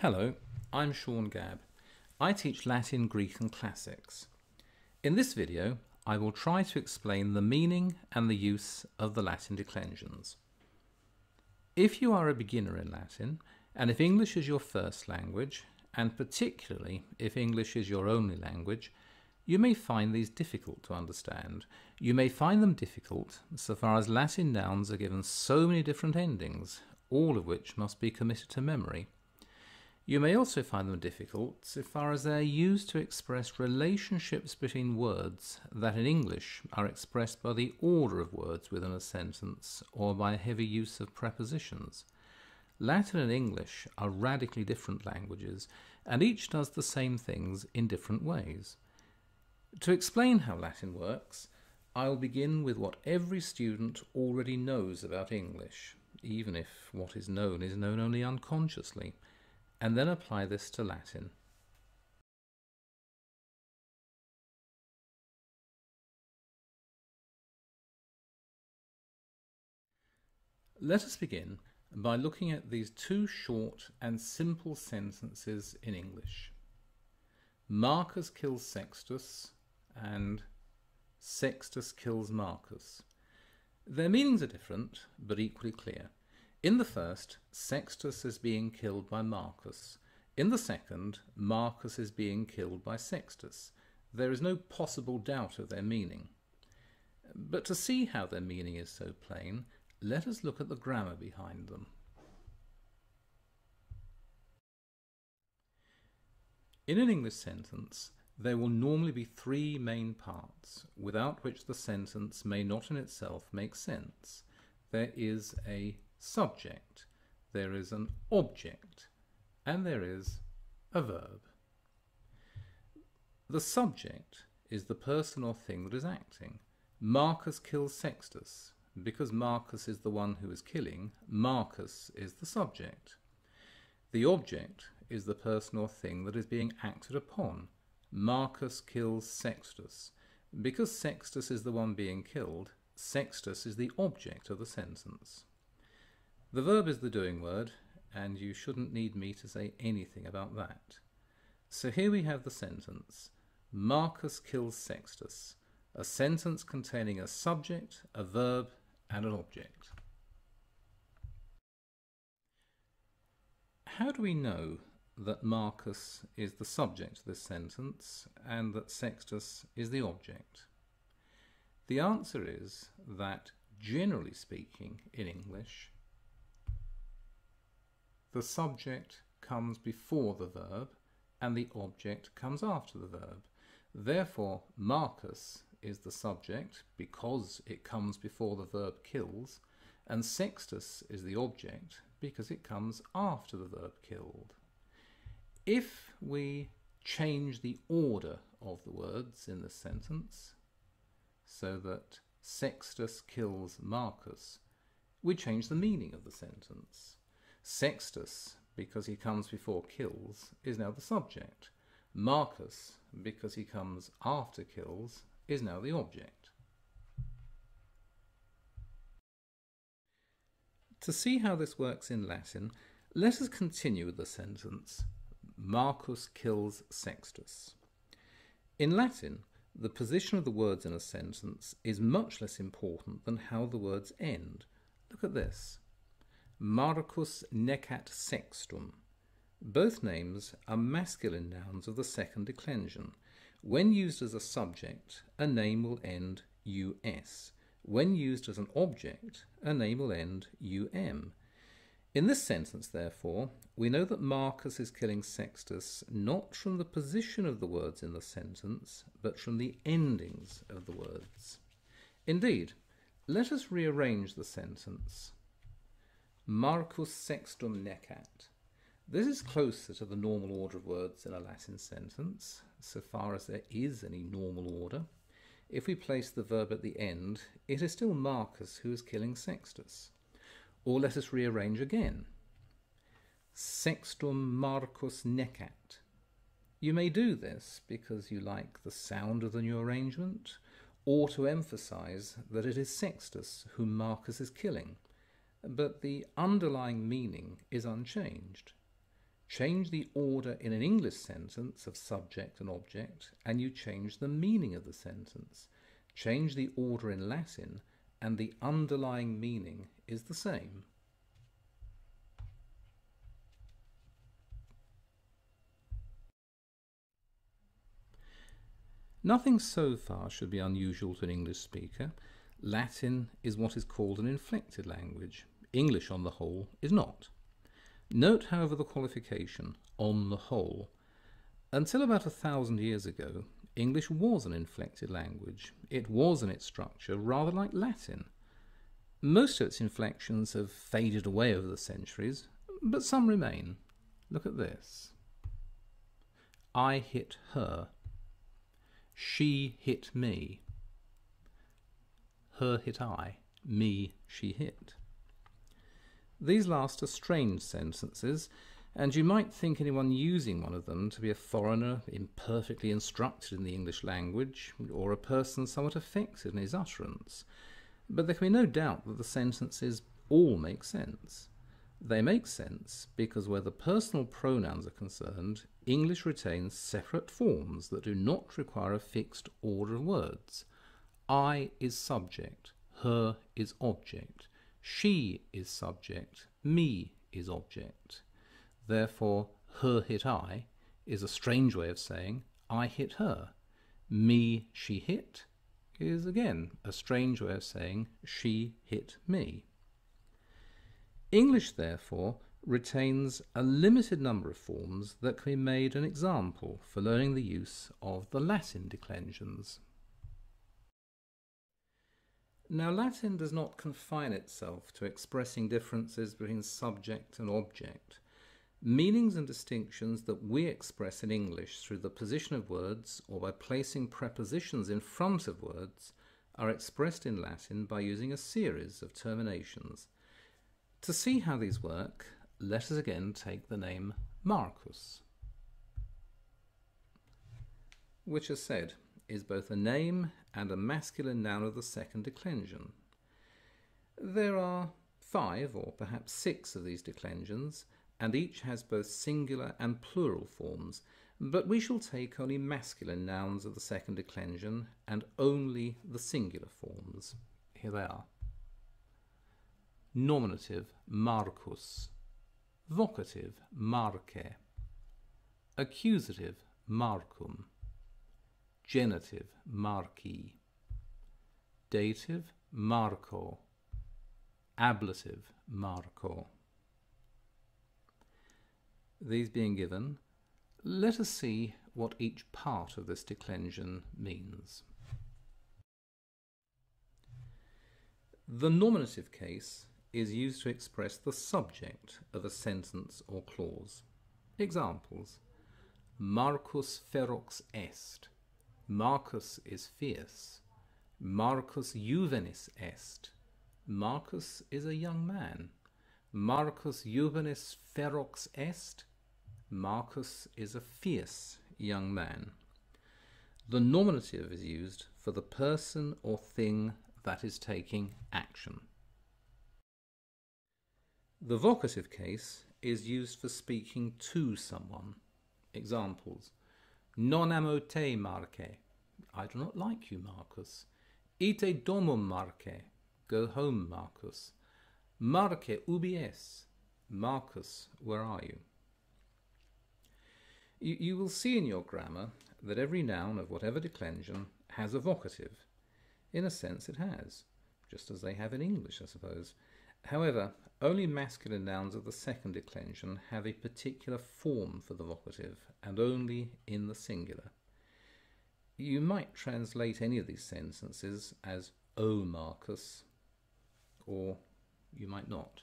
Hello, I'm Sean Gabb. I teach Latin, Greek and Classics. In this video, I will try to explain the meaning and the use of the Latin declensions. If you are a beginner in Latin, and if English is your first language, and particularly if English is your only language, you may find these difficult to understand. You may find them difficult so far as Latin nouns are given so many different endings, all of which must be committed to memory. You may also find them difficult so far as they are used to express relationships between words that in English are expressed by the order of words within a sentence or by a heavy use of prepositions. Latin and English are radically different languages, and each does the same things in different ways. To explain how Latin works, I will begin with what every student already knows about English, even if what is known is known only unconsciously and then apply this to Latin. Let us begin by looking at these two short and simple sentences in English. Marcus kills Sextus and Sextus kills Marcus. Their meanings are different, but equally clear. In the first, Sextus is being killed by Marcus. In the second, Marcus is being killed by Sextus. There is no possible doubt of their meaning. But to see how their meaning is so plain, let us look at the grammar behind them. In an English sentence, there will normally be three main parts, without which the sentence may not in itself make sense. There is a subject, there is an object, and there is a verb. The subject is the person or thing that is acting. Marcus kills Sextus. Because Marcus is the one who is killing, Marcus is the subject. The object is the person or thing that is being acted upon. Marcus kills Sextus. Because Sextus is the one being killed, Sextus is the object of the sentence. The verb is the doing word, and you shouldn't need me to say anything about that. So here we have the sentence Marcus kills Sextus, a sentence containing a subject, a verb, and an object. How do we know that Marcus is the subject of this sentence and that Sextus is the object? The answer is that, generally speaking, in English, the subject comes before the verb and the object comes after the verb. Therefore, Marcus is the subject because it comes before the verb kills, and Sextus is the object because it comes after the verb killed. If we change the order of the words in the sentence so that Sextus kills Marcus, we change the meaning of the sentence. Sextus, because he comes before kills, is now the subject. Marcus, because he comes after kills, is now the object. To see how this works in Latin, let us continue the sentence Marcus kills Sextus. In Latin, the position of the words in a sentence is much less important than how the words end. Look at this. Marcus necat sextum. Both names are masculine nouns of the second declension. When used as a subject, a name will end us. When used as an object, a name will end um. In this sentence, therefore, we know that Marcus is killing Sextus not from the position of the words in the sentence, but from the endings of the words. Indeed, let us rearrange the sentence. Marcus sextum necat. This is closer to the normal order of words in a Latin sentence, so far as there is any normal order. If we place the verb at the end, it is still Marcus who is killing Sextus. Or let us rearrange again. Sextum Marcus necat. You may do this because you like the sound of the new arrangement, or to emphasize that it is Sextus whom Marcus is killing but the underlying meaning is unchanged. Change the order in an English sentence of subject and object, and you change the meaning of the sentence. Change the order in Latin, and the underlying meaning is the same. Nothing so far should be unusual to an English speaker. Latin is what is called an inflected language. English, on the whole, is not. Note, however, the qualification, on the whole. Until about a thousand years ago, English was an inflected language. It was in its structure rather like Latin. Most of its inflections have faded away over the centuries, but some remain. Look at this. I hit her. She hit me. Her hit I. Me she hit. These last are strange sentences, and you might think anyone using one of them to be a foreigner imperfectly instructed in the English language, or a person somewhat affected in his utterance. But there can be no doubt that the sentences all make sense. They make sense because where the personal pronouns are concerned, English retains separate forms that do not require a fixed order of words. I is subject, her is object. She is subject, me is object. Therefore, her hit I is a strange way of saying I hit her. Me she hit is again a strange way of saying she hit me. English, therefore, retains a limited number of forms that can be made an example for learning the use of the Latin declensions. Now, Latin does not confine itself to expressing differences between subject and object. Meanings and distinctions that we express in English through the position of words or by placing prepositions in front of words are expressed in Latin by using a series of terminations. To see how these work, let us again take the name Marcus, which, as said, is both a name and a masculine noun of the second declension. There are five or perhaps six of these declensions, and each has both singular and plural forms, but we shall take only masculine nouns of the second declension and only the singular forms. Here they are. Nominative Marcus, vocative Marce, accusative Marcum, Genitive, marci. Dative, marco. Ablative, marco. These being given, let us see what each part of this declension means. The nominative case is used to express the subject of a sentence or clause. Examples Marcus ferox est Marcus is fierce. Marcus juvenis est. Marcus is a young man. Marcus juvenis ferox est. Marcus is a fierce young man. The nominative is used for the person or thing that is taking action. The vocative case is used for speaking to someone. Examples Non amo te, Marce. I do not like you, Marcus. Ite domum, Marce. Go home, Marcus. Marce ubi es? Marcus, where are you? you? You will see in your grammar that every noun of whatever declension has a vocative. In a sense, it has, just as they have in English, I suppose. However, only masculine nouns of the second declension have a particular form for the vocative, and only in the singular. You might translate any of these sentences as O Marcus, or you might not.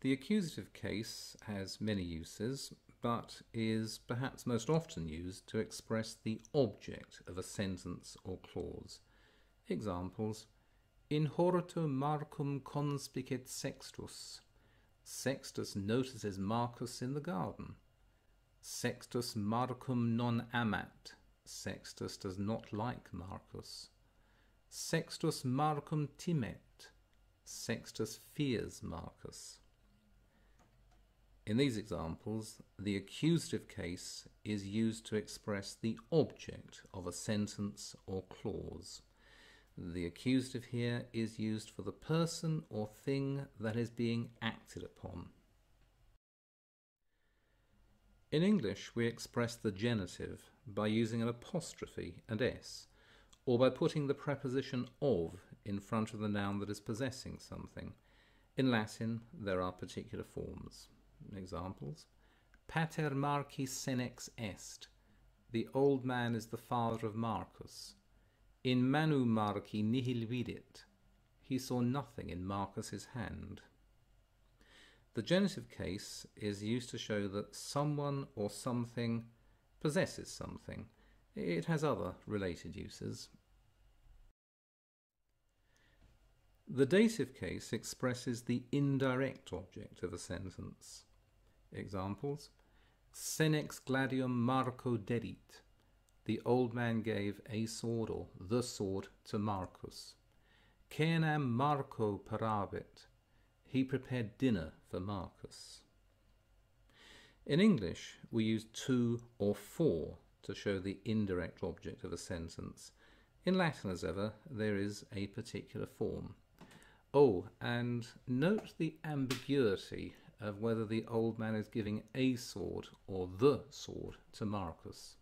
The accusative case has many uses, but is perhaps most often used to express the object of a sentence or clause. Examples in horto Marcum conspicit Sextus. Sextus notices Marcus in the garden. Sextus Marcum non amat. Sextus does not like Marcus. Sextus Marcum timet. Sextus fears Marcus. In these examples, the accusative case is used to express the object of a sentence or clause. The accusative here is used for the person or thing that is being acted upon. In English, we express the genitive by using an apostrophe and s, or by putting the preposition of in front of the noun that is possessing something. In Latin, there are particular forms. Examples Pater Marci senex est. The old man is the father of Marcus. In manu Marci nihil vidit. He saw nothing in Marcus's hand. The genitive case is used to show that someone or something possesses something. It has other related uses. The dative case expresses the indirect object of a sentence. Examples Senex gladium Marco dedit. The old man gave a sword or the sword to Marcus. Cenam Marco parabit. He prepared dinner for Marcus. In English, we use to or for to show the indirect object of a sentence. In Latin, as ever, there is a particular form. Oh, and note the ambiguity of whether the old man is giving a sword or the sword to Marcus.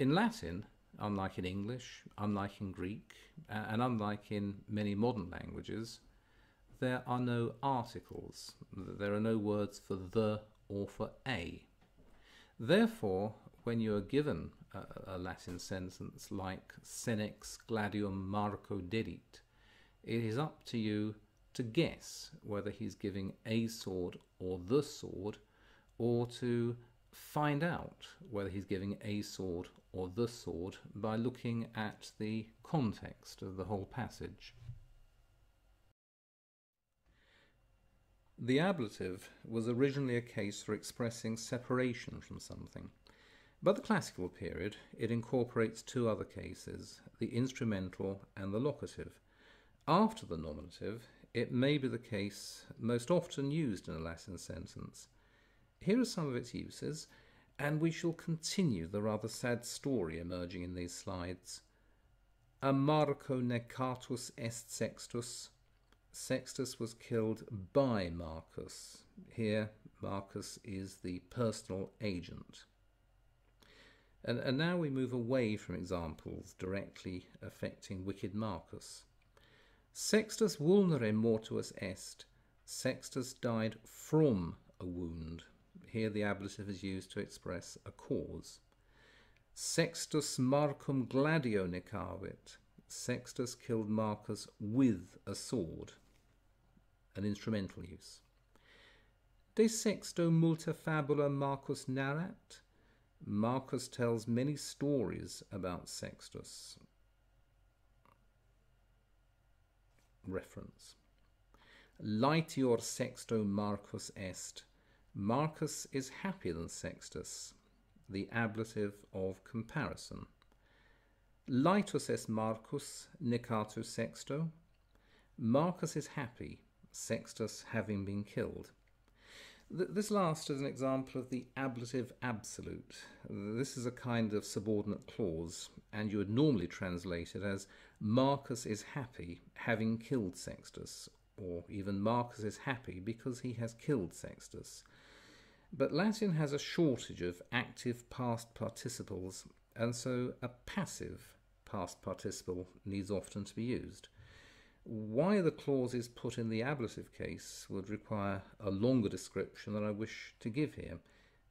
In Latin, unlike in English, unlike in Greek, and unlike in many modern languages, there are no articles. There are no words for the or for a. Therefore, when you are given a, a Latin sentence like Senex gladium Marco dedit, it is up to you to guess whether he's giving a sword or the sword, or to find out whether he's giving a sword or the sword by looking at the context of the whole passage. The ablative was originally a case for expressing separation from something. By the classical period, it incorporates two other cases, the instrumental and the locative. After the nominative, it may be the case most often used in a Latin sentence. Here are some of its uses, and we shall continue the rather sad story emerging in these slides. A Marco necatus est sextus, Sextus was killed by Marcus. Here, Marcus is the personal agent. And, and now we move away from examples directly affecting wicked Marcus. Sextus vulnere mortuus est. Sextus died from a wound. Here the ablative is used to express a cause. Sextus Marcum gladio necavit. Sextus killed Marcus with a sword an instrumental use. De sexto multa fabula Marcus narrat. Marcus tells many stories about Sextus. Reference. Laetior sexto Marcus est. Marcus is happier than Sextus, the ablative of comparison. Laetus est Marcus necatus sexto. Marcus is happy, Sextus having been killed. This last is an example of the ablative absolute. This is a kind of subordinate clause, and you would normally translate it as Marcus is happy having killed Sextus, or even Marcus is happy because he has killed Sextus. But Latin has a shortage of active past participles, and so a passive past participle needs often to be used. Why the clause is put in the ablative case would require a longer description than I wish to give here,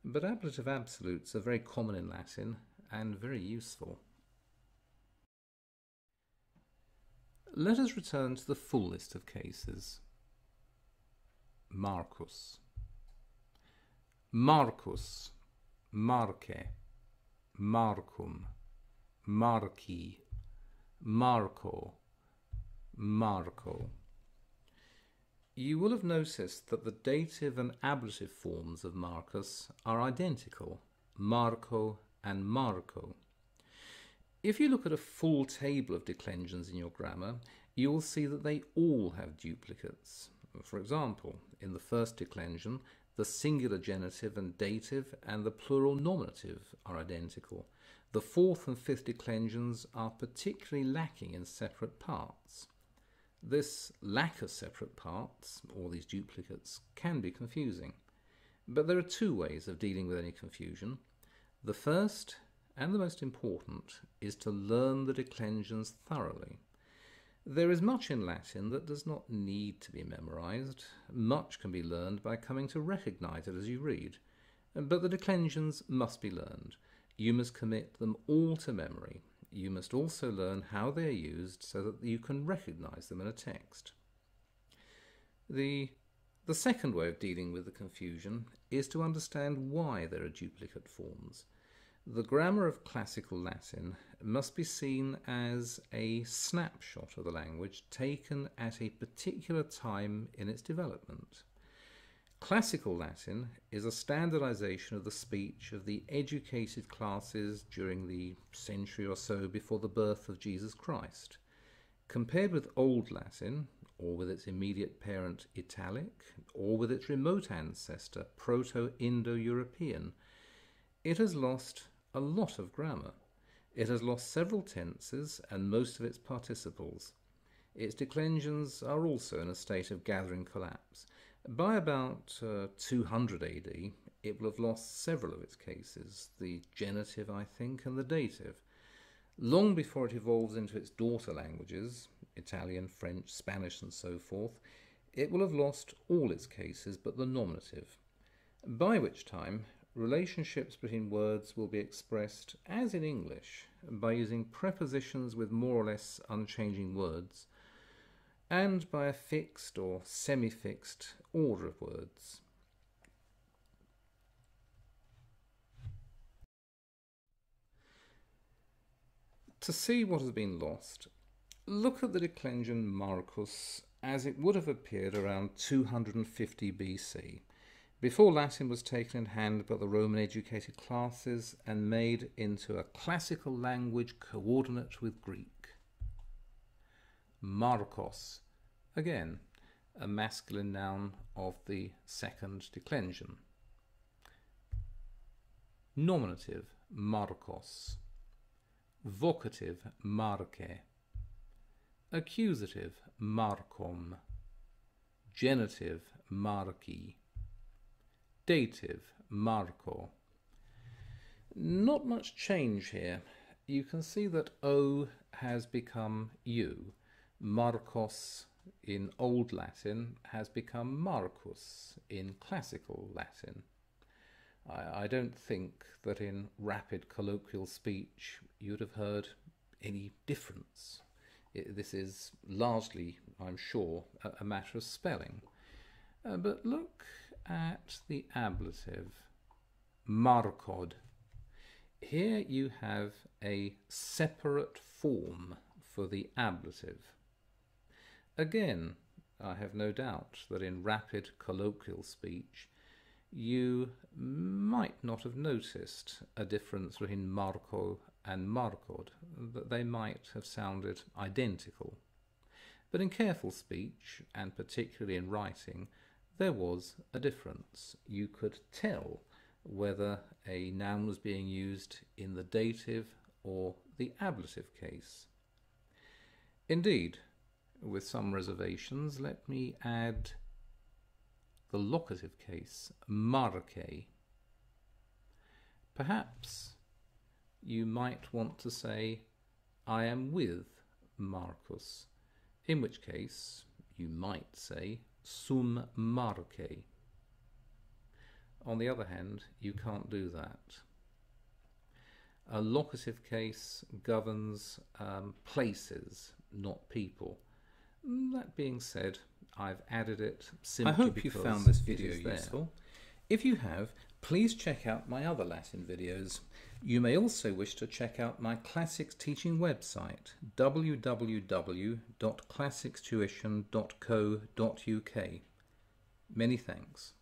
but ablative absolutes are very common in Latin and very useful. Let us return to the full list of cases. Marcus. Marcus, Marce, Marcum, Marci, Marco, Marco. You will have noticed that the dative and ablative forms of Marcus are identical, Marco and Marco. If you look at a full table of declensions in your grammar, you will see that they all have duplicates. For example, in the first declension, The singular genitive and dative and the plural nominative are identical. The fourth and fifth declensions are particularly lacking in separate parts. This lack of separate parts, or these duplicates, can be confusing. But there are two ways of dealing with any confusion. The first, and the most important, is to learn the declensions thoroughly. There is much in Latin that does not need to be memorized. Much can be learned by coming to recognize it as you read. But the declensions must be learned. You must commit them all to memory. You must also learn how they are used so that you can recognize them in a text. The, the second way of dealing with the confusion is to understand why there are duplicate forms. The grammar of classical Latin must be seen as a snapshot of the language taken at a particular time in its development. Classical Latin is a standardization of the speech of the educated classes during the century or so before the birth of Jesus Christ. Compared with Old Latin, or with its immediate parent Italic, or with its remote ancestor Proto Indo European, it has lost a lot of grammar. It has lost several tenses and most of its participles. Its declensions are also in a state of gathering collapse. By about uh, 200 AD, it will have lost several of its cases the genitive, I think, and the dative. Long before it evolves into its daughter languages, Italian, French, Spanish, and so forth, it will have lost all its cases but the nominative, by which time relationships between words will be expressed, as in English, by using prepositions with more or less unchanging words, and by a fixed or semi fixed order of words. To see what has been lost, look at the declension Marcus as it would have appeared around 250 BC before Latin was taken in hand by the Roman educated classes and made into a classical language coordinate with Greek. Marcos, again, a masculine noun of the second declension. Nominative, marcos. Vocative, Marce. Accusative, Markom. Genitive, Marki dative, Marco. Not much change here. You can see that O has become U. Marcos in Old Latin has become Marcus in Classical Latin. I, I don't think that in rapid colloquial speech you'd have heard any difference. It, this is largely, I'm sure, a, a matter of spelling. Uh, but look at the ablative, markod, here you have a separate form for the ablative. Again, I have no doubt that in rapid colloquial speech you might not have noticed a difference between Marco and Markod, that they might have sounded identical. But in careful speech, and particularly in writing, there was a difference. You could tell whether a noun was being used in the dative or the ablative case. Indeed, with some reservations, let me add the locative case, marke. Perhaps you might want to say, I am with Marcus, in which case you might say, sum marque. On the other hand, you can't do that. A locative case governs um, places, not people. That being said, I've added it simply I hope you found this video useful. If you have, please check out my other Latin videos. You may also wish to check out my classics teaching website www.classicstuition.co.uk. Many thanks.